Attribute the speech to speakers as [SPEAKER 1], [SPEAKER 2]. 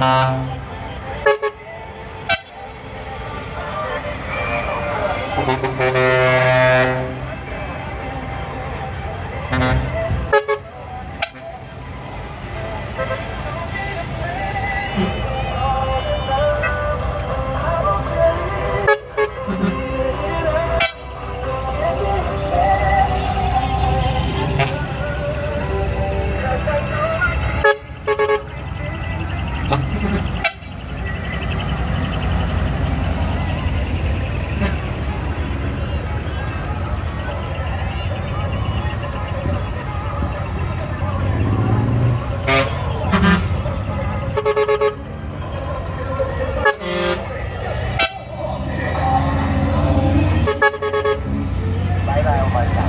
[SPEAKER 1] Thank you.
[SPEAKER 2] Bye
[SPEAKER 3] bye, oh my God.